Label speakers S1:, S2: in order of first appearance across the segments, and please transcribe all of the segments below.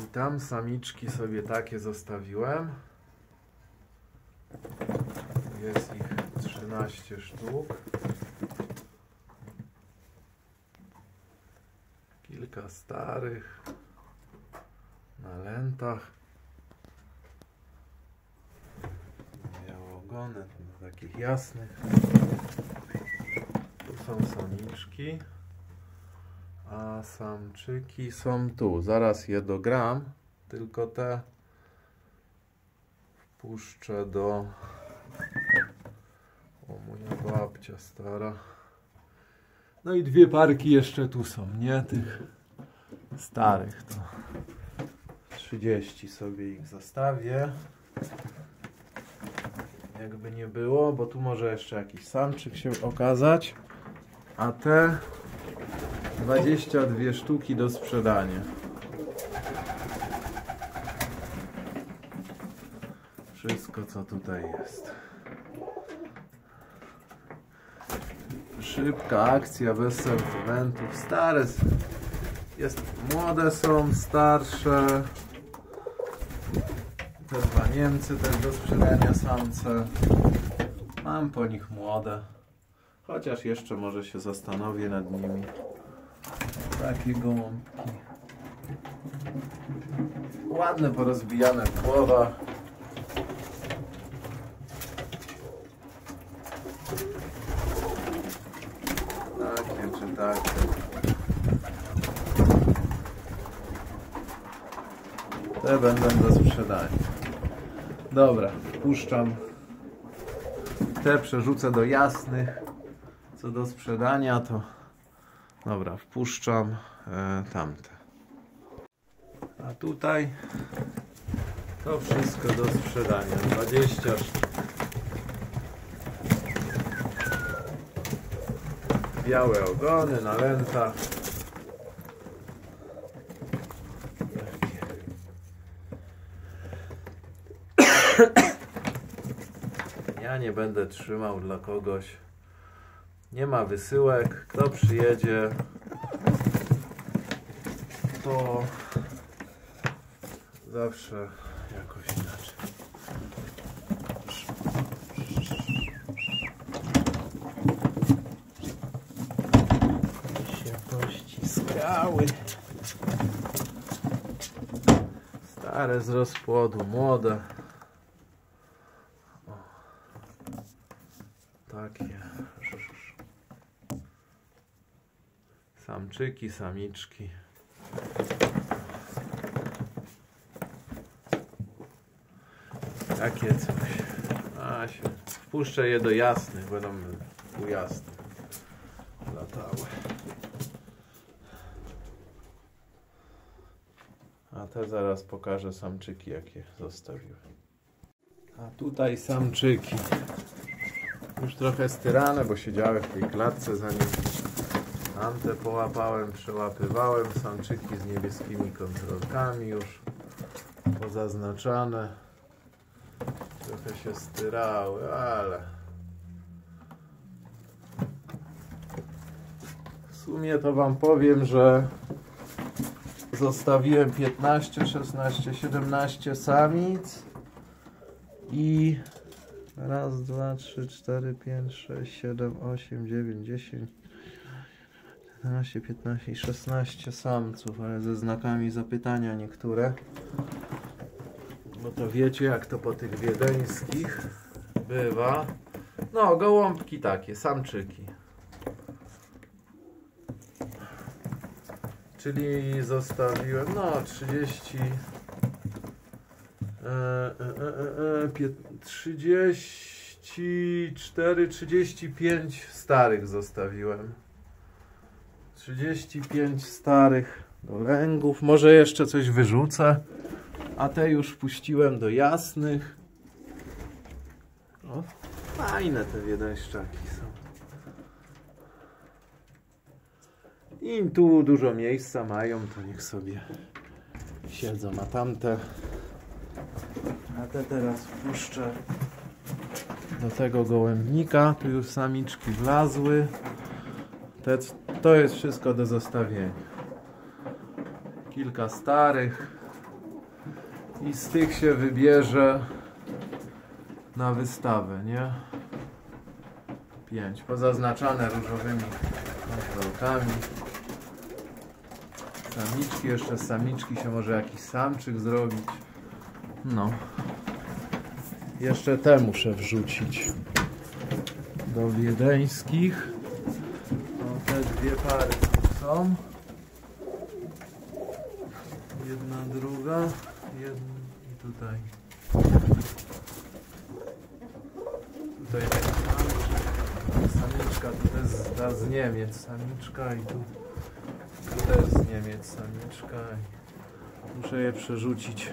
S1: I tam samiczki sobie takie zostawiłem. Jest ich 13 sztuk. Kilka starych na lentach. Białogone, takich jasnych. Tu są samiczki. A samczyki są tu. Zaraz je dogram. Tylko te wpuszczę do... O, moja babcia stara. No i dwie parki jeszcze tu są, nie? Tych starych to 30 sobie ich zostawię. Jakby nie było, bo tu może jeszcze jakiś samczyk się okazać. A te 22 sztuki do sprzedania. Wszystko co tutaj jest. Szybka akcja, bez sentymentów. Stare jest, młode są, starsze. Te dwa Niemcy też do sprzedania samce. Mam po nich młode. Chociaż jeszcze może się zastanowię nad nimi. Takie gołąbki. Ładne, porozbijane w głowach. Takie czy takie. Te będą do sprzedania. Dobra, puszczam. Te przerzucę do jasnych. Co do sprzedania to... Dobra, wpuszczam e, tamte. A tutaj to wszystko do sprzedania. 20 sztuk. Białe ogony na lentach. Ja nie będę trzymał dla kogoś. Nie ma wysyłek. Kto przyjedzie, to zawsze jakoś inaczej. się pościskały. Stare z rozpłodu, młode. O. Takie. Samczyki, samiczki. Takie coś. A się. Wpuszczę je do jasnych, będą u jasnych latały. A te zaraz pokażę samczyki, jakie zostawiłem. A tutaj samczyki. Już trochę styrane, bo siedziały w tej klatce zanim tamte połapałem, przełapywałem. Samczyki z niebieskimi kontrolkami już pozaznaczane. Trochę się styrały, ale w sumie to wam powiem, że zostawiłem 15, 16, 17 samic i raz, dwa, trzy, cztery, pięć, sześć, siedem, osiem, dziewięć, dziesięć, 11, 15 i 16 samców, ale ze znakami zapytania niektóre. Bo to wiecie jak to po tych wiedeńskich bywa. No, gołąbki takie, samczyki. Czyli zostawiłem, no 30 e, e, e, e, pię- 34, 35 starych zostawiłem. 35 starych do lęgów. Może jeszcze coś wyrzucę. A te już wpuściłem do jasnych. O, fajne te wiedeńszczaki są. Im tu dużo miejsca mają, to niech sobie siedzą. A tamte... A te teraz wpuszczę do tego gołębnika. Tu już samiczki wlazły. Te, to jest wszystko do zostawienia. Kilka starych. I z tych się wybierze na wystawę, nie? Pięć. Pozaznaczane różowymi kontrolkami. Samiczki, jeszcze samiczki się może jakiś samczyk zrobić. No. Jeszcze te muszę wrzucić do wiedeńskich. Dwie pary są. Jedna, druga. Jedna i tutaj. Tutaj samczyk. Samiczka to jest ta z Niemiec. Samiczka i tu, tu też z Niemiec samiczka. I muszę je przerzucić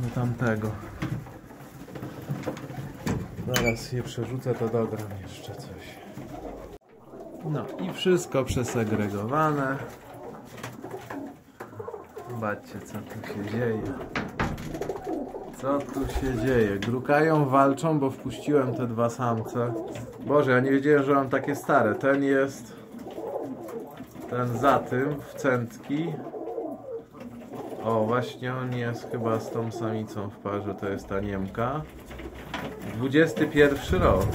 S1: do tamtego. Zaraz je przerzucę, to dogram jeszcze coś. No i wszystko przesegregowane. Zobaczcie, co tu się dzieje. Co tu się dzieje? Grukają, walczą, bo wpuściłem te dwa samce. Boże, ja nie wiedziałem, że mam takie stare. Ten jest... Ten za tym, w centki. O, właśnie on jest chyba z tą samicą w parze, to jest ta Niemka. 21 rok.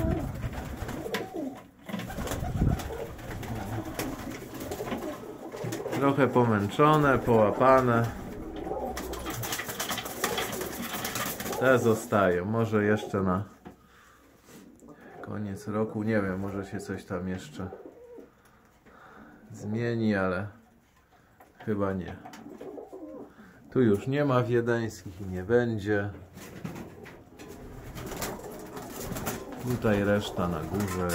S1: Trochę pomęczone, połapane. Te zostają. Może jeszcze na koniec roku. Nie wiem, może się coś tam jeszcze zmieni, ale chyba nie. Tu już nie ma wiedeńskich i nie będzie. Tutaj reszta na górze.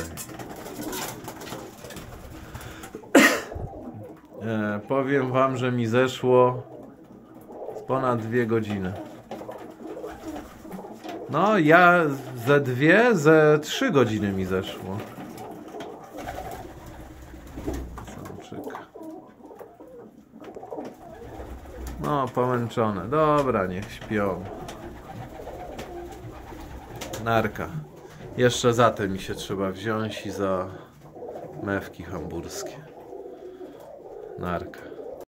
S1: E, powiem wam, że mi zeszło ponad dwie godziny. No, ja ze dwie, ze trzy godziny mi zeszło. Samczyk. No, pomęczone. Dobra, niech śpią. Narka. Jeszcze za te mi się trzeba wziąć i za mewki hamburskie. Narka.